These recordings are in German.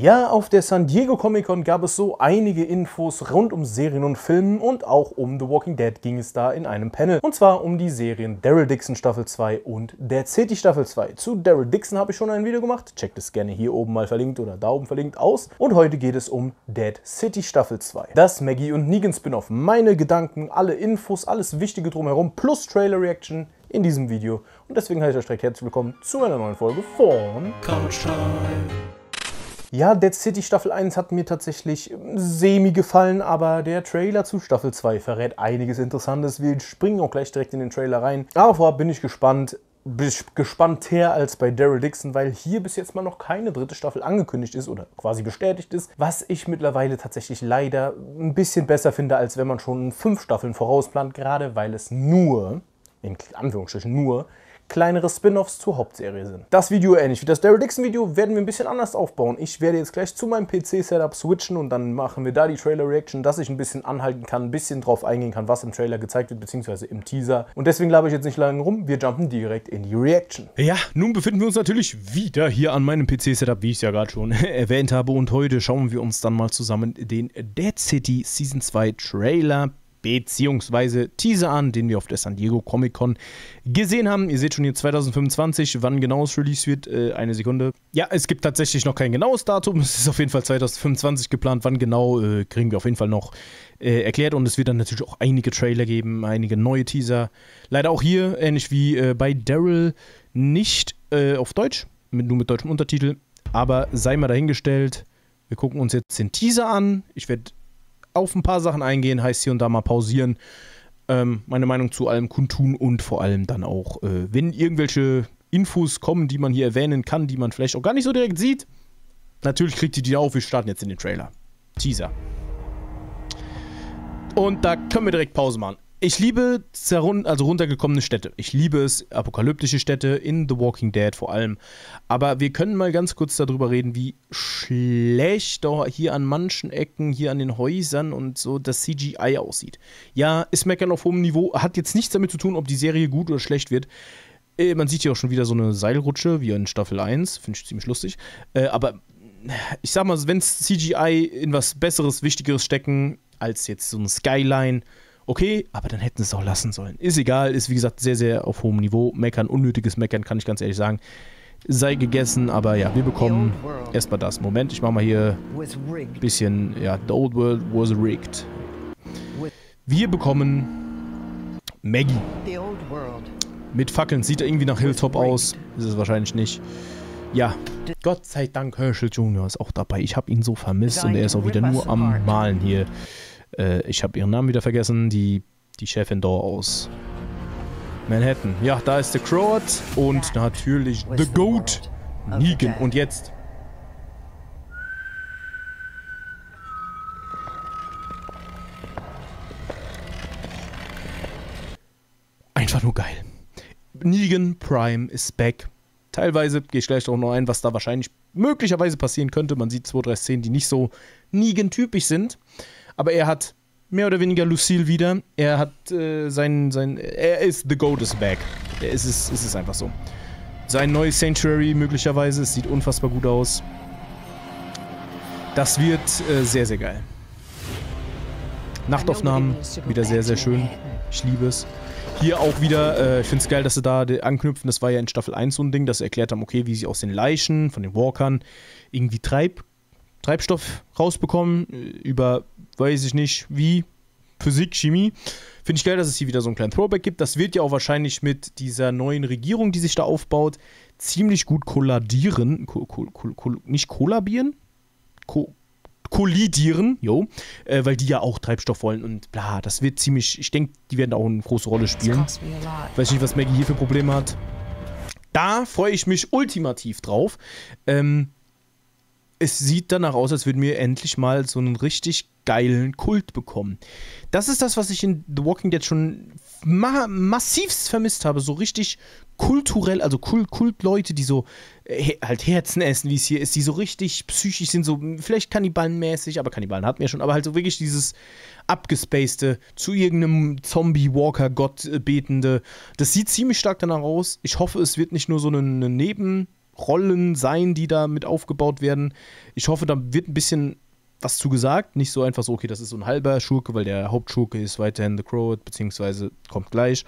Ja, auf der San Diego Comic Con gab es so einige Infos rund um Serien und Filmen und auch um The Walking Dead ging es da in einem Panel. Und zwar um die Serien Daryl Dixon Staffel 2 und Dead City Staffel 2. Zu Daryl Dixon habe ich schon ein Video gemacht, checkt es gerne hier oben mal verlinkt oder da oben verlinkt aus. Und heute geht es um Dead City Staffel 2. Das Maggie und Negan Spin-off. Meine Gedanken, alle Infos, alles Wichtige drumherum plus Trailer Reaction in diesem Video. Und deswegen heiße ich euch direkt herzlich willkommen zu einer neuen Folge von Couch Time. Ja, Dead City Staffel 1 hat mir tatsächlich semi gefallen, aber der Trailer zu Staffel 2 verrät einiges Interessantes. Wir springen auch gleich direkt in den Trailer rein. Aber vorab bin ich gespannt, gespannter als bei Daryl Dixon, weil hier bis jetzt mal noch keine dritte Staffel angekündigt ist oder quasi bestätigt ist, was ich mittlerweile tatsächlich leider ein bisschen besser finde, als wenn man schon fünf Staffeln vorausplant, gerade weil es nur, in Anführungsstrichen nur, kleinere Spin-offs zur Hauptserie sind. Das Video, ähnlich wie das Daryl Dixon Video, werden wir ein bisschen anders aufbauen. Ich werde jetzt gleich zu meinem PC-Setup switchen und dann machen wir da die Trailer-Reaction, dass ich ein bisschen anhalten kann, ein bisschen drauf eingehen kann, was im Trailer gezeigt wird, beziehungsweise im Teaser. Und deswegen glaube ich jetzt nicht lange rum, wir jumpen direkt in die Reaction. Ja, nun befinden wir uns natürlich wieder hier an meinem PC-Setup, wie ich es ja gerade schon erwähnt habe. Und heute schauen wir uns dann mal zusammen den Dead City Season 2 Trailer beziehungsweise Teaser an, den wir auf der San Diego Comic Con gesehen haben. Ihr seht schon hier 2025, wann genau es released wird. Äh, eine Sekunde. Ja, es gibt tatsächlich noch kein genaues Datum. Es ist auf jeden Fall 2025 geplant. Wann genau, äh, kriegen wir auf jeden Fall noch äh, erklärt. Und es wird dann natürlich auch einige Trailer geben, einige neue Teaser. Leider auch hier, ähnlich wie äh, bei Daryl, nicht äh, auf Deutsch, mit, nur mit deutschem Untertitel. Aber sei mal dahingestellt. Wir gucken uns jetzt den Teaser an. Ich werde auf ein paar Sachen eingehen, heißt hier und da mal pausieren, ähm, meine Meinung zu allem kundtun und vor allem dann auch, äh, wenn irgendwelche Infos kommen, die man hier erwähnen kann, die man vielleicht auch gar nicht so direkt sieht, natürlich kriegt ihr die auf. Wir starten jetzt in den Trailer. Teaser. Und da können wir direkt Pause machen. Ich liebe also runtergekommene Städte. Ich liebe es, apokalyptische Städte in The Walking Dead vor allem. Aber wir können mal ganz kurz darüber reden, wie schlecht hier an manchen Ecken, hier an den Häusern und so das CGI aussieht. Ja, ist Meckern auf hohem Niveau, hat jetzt nichts damit zu tun, ob die Serie gut oder schlecht wird. Äh, man sieht hier auch schon wieder so eine Seilrutsche, wie in Staffel 1. Finde ich ziemlich lustig. Äh, aber ich sag mal, wenn CGI in was Besseres, Wichtigeres stecken, als jetzt so eine Skyline okay, aber dann hätten sie es auch lassen sollen. Ist egal, ist wie gesagt sehr, sehr auf hohem Niveau. Meckern, unnötiges Meckern, kann ich ganz ehrlich sagen. Sei gegessen, aber ja, wir bekommen erstmal das. Moment, ich mach mal hier ein bisschen, ja, The Old World was rigged. Wir bekommen Maggie. Mit Fackeln. Sieht er irgendwie nach Hilltop aus? Ist es wahrscheinlich nicht. Ja, Gott sei Dank, Herschel Jr. ist auch dabei. Ich habe ihn so vermisst und er ist auch wieder nur am Malen hier. Äh, ich habe ihren Namen wieder vergessen. Die, die Chefin da aus Manhattan. Ja, da ist der Croat und natürlich The Goat, Negan. Und jetzt... Einfach nur geil. Negan Prime ist back. Teilweise gehe ich gleich auch noch ein, was da wahrscheinlich möglicherweise passieren könnte. Man sieht zwei, drei Szenen, die nicht so Negan-typisch sind. Aber er hat mehr oder weniger Lucille wieder. Er hat äh, sein, sein. Er ist The Goat is back. Es ist, es ist einfach so. Sein neues Sanctuary möglicherweise. Es sieht unfassbar gut aus. Das wird äh, sehr, sehr geil. Nachtaufnahmen, wieder sehr, sehr schön. Ich liebe es. Hier auch wieder, äh, ich finde es geil, dass sie da anknüpfen. Das war ja in Staffel 1 so ein Ding, dass sie erklärt haben, okay, wie sie aus den Leichen von den Walkern irgendwie Treib Treibstoff rausbekommen, äh, über, weiß ich nicht, wie, Physik, Chemie. Finde ich geil, dass es hier wieder so einen kleinen Throwback gibt. Das wird ja auch wahrscheinlich mit dieser neuen Regierung, die sich da aufbaut, ziemlich gut kolladieren. Ko ko ko nicht kollabieren? Ko kollidieren, jo, äh, weil die ja auch Treibstoff wollen und bla, das wird ziemlich, ich denke, die werden auch eine große Rolle spielen. Weiß nicht, was Maggie hier für Probleme hat. Da freue ich mich ultimativ drauf. Ähm, es sieht danach aus, als würden wir endlich mal so einen richtig geilen Kult bekommen. Das ist das, was ich in The Walking Dead schon ma massivst vermisst habe. So richtig kulturell, also Kult, Kultleute, die so äh, halt Herzen essen, wie es hier ist, die so richtig psychisch sind, so vielleicht Kannibalenmäßig, aber Kannibalen hatten wir schon, aber halt so wirklich dieses abgespacede, zu irgendeinem Zombie-Walker-Gott betende. Das sieht ziemlich stark danach aus. Ich hoffe, es wird nicht nur so eine, eine Neben- Rollen sein, die da mit aufgebaut werden. Ich hoffe, da wird ein bisschen was zu gesagt. Nicht so einfach so, okay, das ist so ein halber Schurke, weil der Hauptschurke ist weiterhin The Crow, beziehungsweise kommt gleich.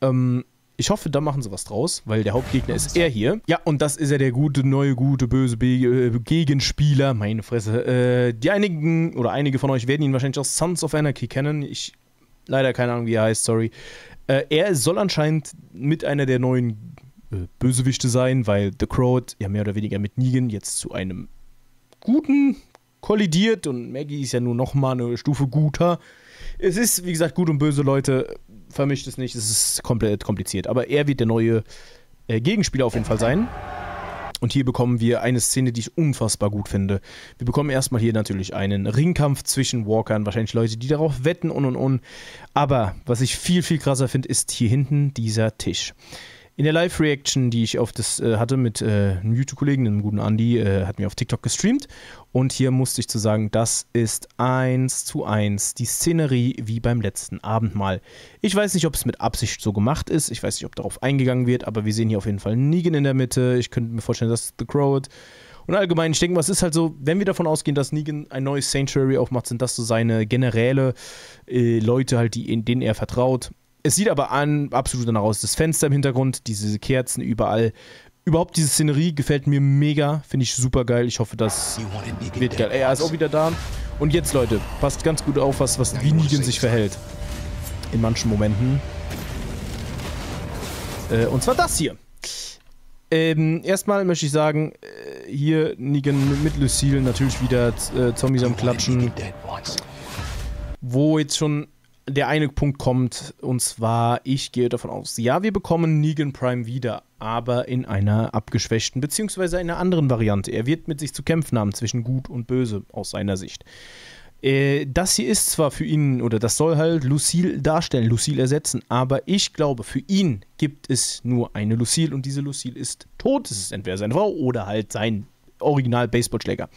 Ähm, ich hoffe, da machen sie was draus, weil der Hauptgegner ist er hier. Ja, und das ist ja der gute, neue, gute, böse Be äh, Gegenspieler. Meine Fresse. Äh, die einigen oder einige von euch werden ihn wahrscheinlich aus Sons of Anarchy kennen. Ich leider keine Ahnung, wie er heißt, sorry. Äh, er soll anscheinend mit einer der neuen äh, Bösewichte sein, weil The Crow ja mehr oder weniger mit Negan jetzt zu einem guten kollidiert und Maggie ist ja nur noch mal eine Stufe guter. Es ist, wie gesagt, gut und böse Leute vermischt es nicht, es ist komplett kompliziert. Aber er wird der neue äh, Gegenspieler auf jeden Fall sein. Und hier bekommen wir eine Szene, die ich unfassbar gut finde. Wir bekommen erstmal hier natürlich einen Ringkampf zwischen Walkern, wahrscheinlich Leute, die darauf wetten und und und. Aber was ich viel, viel krasser finde, ist hier hinten dieser Tisch. In der Live-Reaction, die ich auf das äh, hatte mit äh, einem YouTube-Kollegen, einem guten Andy, äh, hat mir auf TikTok gestreamt. Und hier musste ich zu sagen, das ist eins zu eins die Szenerie wie beim letzten Abendmahl. Ich weiß nicht, ob es mit Absicht so gemacht ist. Ich weiß nicht, ob darauf eingegangen wird, aber wir sehen hier auf jeden Fall Negan in der Mitte. Ich könnte mir vorstellen, dass The Crowd. Und allgemein, ich denke mal, es ist halt so, wenn wir davon ausgehen, dass Negan ein neues Sanctuary aufmacht, sind das so seine Generäle, äh, Leute halt, die, denen er vertraut. Es sieht aber an, absolut danach aus. Das Fenster im Hintergrund, diese Kerzen überall. Überhaupt diese Szenerie gefällt mir mega. Finde ich super geil. Ich hoffe, das wird geil. Er ist auch wieder da. Und jetzt, Leute, passt ganz gut auf, was, was wie Negan sich verhält. In manchen Momenten. Äh, und zwar das hier. Ähm, erstmal möchte ich sagen, äh, hier Negan mit Lucille natürlich wieder äh, Zombies am Klatschen. Wo jetzt schon der eine Punkt kommt, und zwar, ich gehe davon aus, ja, wir bekommen Negan Prime wieder, aber in einer abgeschwächten, beziehungsweise einer anderen Variante. Er wird mit sich zu kämpfen haben zwischen Gut und Böse aus seiner Sicht. Äh, das hier ist zwar für ihn, oder das soll halt Lucille darstellen, Lucille ersetzen, aber ich glaube, für ihn gibt es nur eine Lucille und diese Lucille ist tot. Es ist entweder seine Frau oder halt sein Original-Baseballschläger.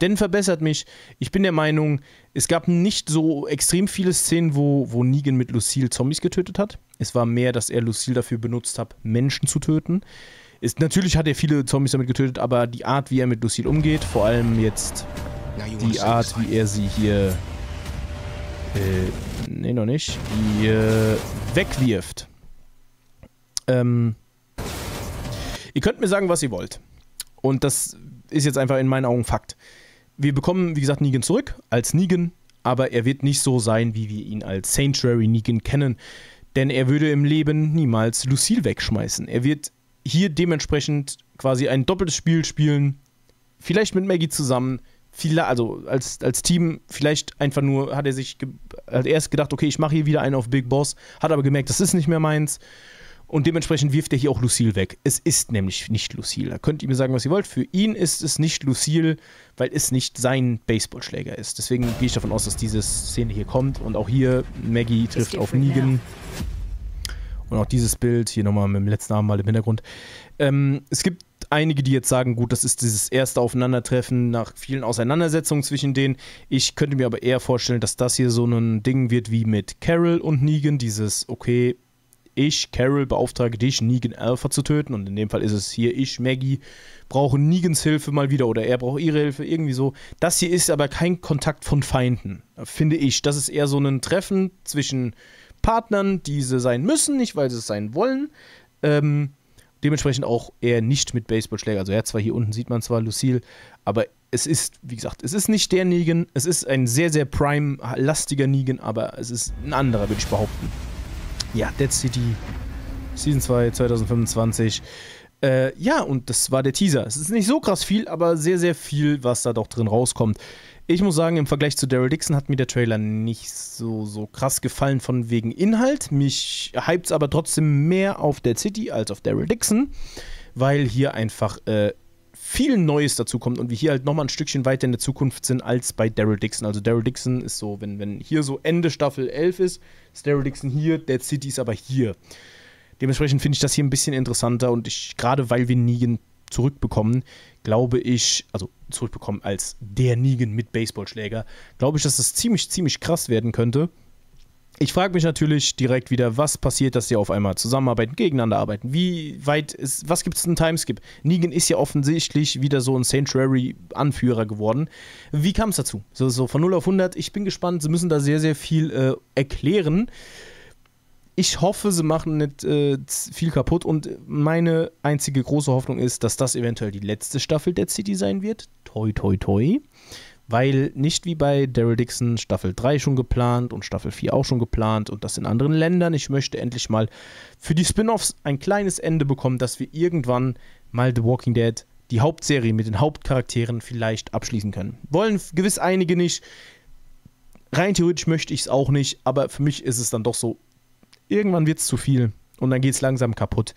Denn verbessert mich, ich bin der Meinung, es gab nicht so extrem viele Szenen, wo, wo Negan mit Lucille Zombies getötet hat. Es war mehr, dass er Lucille dafür benutzt hat, Menschen zu töten. Ist, natürlich hat er viele Zombies damit getötet, aber die Art, wie er mit Lucille umgeht, vor allem jetzt die Art, wie er sie hier. Äh, nee, noch nicht. Die äh, wegwirft. Ähm. Ihr könnt mir sagen, was ihr wollt. Und das ist jetzt einfach in meinen Augen Fakt. Wir bekommen, wie gesagt, Negan zurück als Negan, aber er wird nicht so sein, wie wir ihn als Sanctuary Negan kennen. Denn er würde im Leben niemals Lucille wegschmeißen. Er wird hier dementsprechend quasi ein doppeltes Spiel spielen. Vielleicht mit Maggie zusammen. Viele, also als, als Team, vielleicht einfach nur hat er sich hat erst gedacht, okay, ich mache hier wieder einen auf Big Boss, hat aber gemerkt, das ist nicht mehr meins und dementsprechend wirft er hier auch Lucille weg. Es ist nämlich nicht Lucille. Da könnt ihr mir sagen, was ihr wollt. Für ihn ist es nicht Lucille, weil es nicht sein Baseballschläger ist. Deswegen gehe ich davon aus, dass diese Szene hier kommt. Und auch hier, Maggie trifft auf Negan. Und auch dieses Bild, hier nochmal mit dem letzten Namen mal im Hintergrund. Ähm, es gibt einige, die jetzt sagen, gut, das ist dieses erste Aufeinandertreffen nach vielen Auseinandersetzungen zwischen denen. Ich könnte mir aber eher vorstellen, dass das hier so ein Ding wird wie mit Carol und Negan. Dieses, okay, ich, Carol, beauftrage dich, Negan Alpha zu töten. Und in dem Fall ist es hier ich, Maggie, brauche Negans Hilfe mal wieder oder er braucht ihre Hilfe, irgendwie so. Das hier ist aber kein Kontakt von Feinden, finde ich. Das ist eher so ein Treffen zwischen Partnern, die sie sein müssen, nicht weil sie es sein wollen. Ähm, dementsprechend auch eher nicht mit Baseballschläger. Also er zwar hier unten sieht man zwar Lucille, aber es ist, wie gesagt, es ist nicht der Negan. Es ist ein sehr, sehr Prime-lastiger Negan, aber es ist ein anderer, würde ich behaupten. Ja, Dead City Season 2 2025. Äh, ja, und das war der Teaser. Es ist nicht so krass viel, aber sehr, sehr viel, was da doch drin rauskommt. Ich muss sagen, im Vergleich zu Daryl Dixon hat mir der Trailer nicht so, so krass gefallen von wegen Inhalt. Mich hypt es aber trotzdem mehr auf Dead City als auf Daryl Dixon, weil hier einfach äh, viel Neues dazu kommt und wir hier halt nochmal ein Stückchen weiter in der Zukunft sind als bei Daryl Dixon. Also Daryl Dixon ist so, wenn, wenn hier so Ende Staffel 11 ist, ist Daryl Dixon hier, Dead City ist aber hier. Dementsprechend finde ich das hier ein bisschen interessanter und ich, gerade weil wir Negan zurückbekommen, glaube ich, also zurückbekommen als der Negan mit Baseballschläger, glaube ich, dass das ziemlich, ziemlich krass werden könnte. Ich frage mich natürlich direkt wieder, was passiert, dass sie auf einmal zusammenarbeiten, gegeneinander arbeiten? Wie weit ist, was gibt es einen Timeskip? Negan ist ja offensichtlich wieder so ein Sanctuary-Anführer geworden. Wie kam es dazu? So, so von 0 auf 100, ich bin gespannt, sie müssen da sehr, sehr viel äh, erklären. Ich hoffe, sie machen nicht äh, viel kaputt und meine einzige große Hoffnung ist, dass das eventuell die letzte Staffel der City sein wird. Toi, toi, toi weil nicht wie bei Daryl Dixon Staffel 3 schon geplant und Staffel 4 auch schon geplant und das in anderen Ländern. Ich möchte endlich mal für die Spin-offs ein kleines Ende bekommen, dass wir irgendwann mal The Walking Dead, die Hauptserie mit den Hauptcharakteren vielleicht abschließen können. Wollen gewiss einige nicht. Rein theoretisch möchte ich es auch nicht, aber für mich ist es dann doch so, irgendwann wird es zu viel und dann geht es langsam kaputt.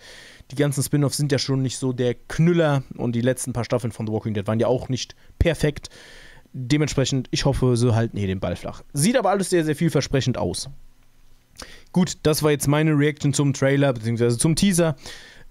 Die ganzen Spin-offs sind ja schon nicht so der Knüller und die letzten paar Staffeln von The Walking Dead waren ja auch nicht perfekt. Dementsprechend, ich hoffe, sie halten hier den Ball flach. Sieht aber alles sehr, sehr vielversprechend aus. Gut, das war jetzt meine Reaction zum Trailer, beziehungsweise zum Teaser.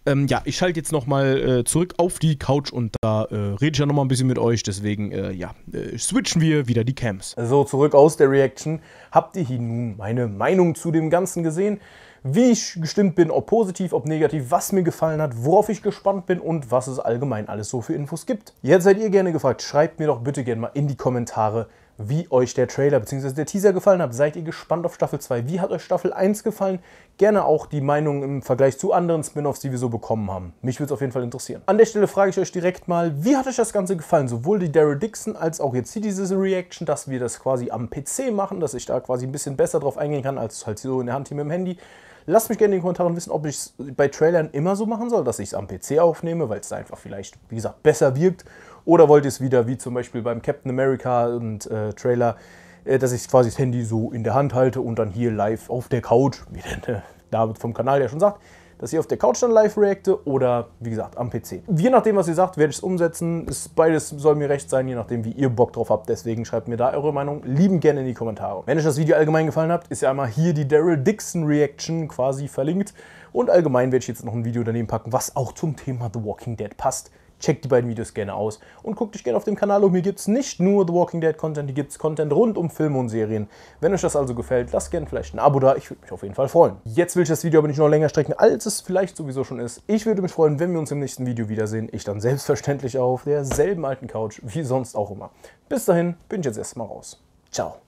Ähm, ja, ich schalte jetzt nochmal äh, zurück auf die Couch und da äh, rede ich ja nochmal ein bisschen mit euch. Deswegen, äh, ja, äh, switchen wir wieder die Cams. So, zurück aus der Reaction. Habt ihr hier nun meine Meinung zu dem Ganzen gesehen? Wie ich gestimmt bin, ob positiv, ob negativ, was mir gefallen hat, worauf ich gespannt bin und was es allgemein alles so für Infos gibt. Jetzt seid ihr gerne gefragt, schreibt mir doch bitte gerne mal in die Kommentare, wie euch der Trailer bzw. der Teaser gefallen hat. Seid ihr gespannt auf Staffel 2? Wie hat euch Staffel 1 gefallen? Gerne auch die Meinung im Vergleich zu anderen Spin-offs, die wir so bekommen haben. Mich würde es auf jeden Fall interessieren. An der Stelle frage ich euch direkt mal, wie hat euch das Ganze gefallen? Sowohl die Daryl Dixon als auch jetzt hier diese Reaction, dass wir das quasi am PC machen, dass ich da quasi ein bisschen besser drauf eingehen kann, als halt so in der Hand hier mit dem Handy. Lasst mich gerne in den Kommentaren wissen, ob ich es bei Trailern immer so machen soll, dass ich es am PC aufnehme, weil es einfach vielleicht, wie gesagt, besser wirkt. Oder wollt ihr es wieder, wie zum Beispiel beim Captain America und äh, Trailer, äh, dass ich quasi das Handy so in der Hand halte und dann hier live auf der Couch, wie der David vom Kanal ja schon sagt, dass ich auf der Couch dann live reacte oder wie gesagt am PC. Je nachdem, was ihr sagt, werde ich es umsetzen. Ist, beides soll mir recht sein, je nachdem, wie ihr Bock drauf habt. Deswegen schreibt mir da eure Meinung lieben gerne in die Kommentare. Wenn euch das Video allgemein gefallen hat, ist ja einmal hier die Daryl Dixon Reaction quasi verlinkt. Und allgemein werde ich jetzt noch ein Video daneben packen, was auch zum Thema The Walking Dead passt. Checkt die beiden Videos gerne aus und guckt euch gerne auf dem Kanal um. Hier gibt es nicht nur The Walking Dead Content, hier gibt es Content rund um Filme und Serien. Wenn euch das also gefällt, lasst gerne vielleicht ein Abo da. Ich würde mich auf jeden Fall freuen. Jetzt will ich das Video aber nicht noch länger strecken, als es vielleicht sowieso schon ist. Ich würde mich freuen, wenn wir uns im nächsten Video wiedersehen. Ich dann selbstverständlich auf derselben alten Couch wie sonst auch immer. Bis dahin bin ich jetzt erstmal raus. Ciao.